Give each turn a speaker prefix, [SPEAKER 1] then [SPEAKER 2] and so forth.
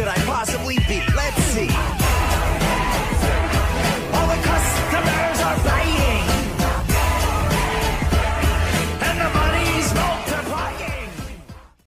[SPEAKER 1] that I